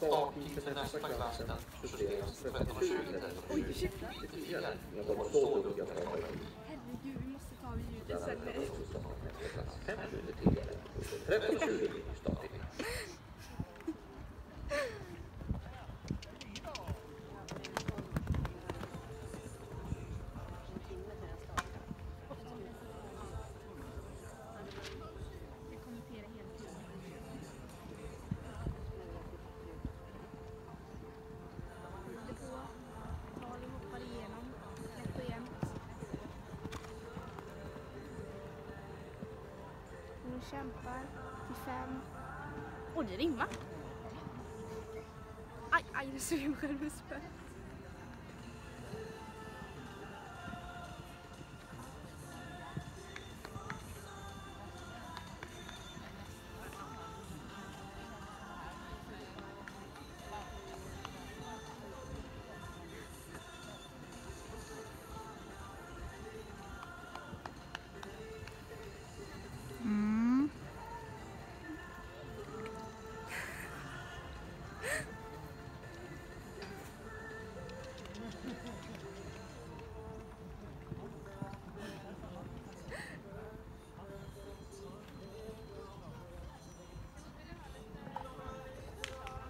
Starttiden för nästa klass justeras 13.20 till 13.24. Jag duktiga på det. Herregud, vi måste ta av ljudet sen. Fem minuter tidigare. 13.20 Hon kämpar till fem. Åh, det rimmar! Aj, aj, nu såg jag mig själv spö.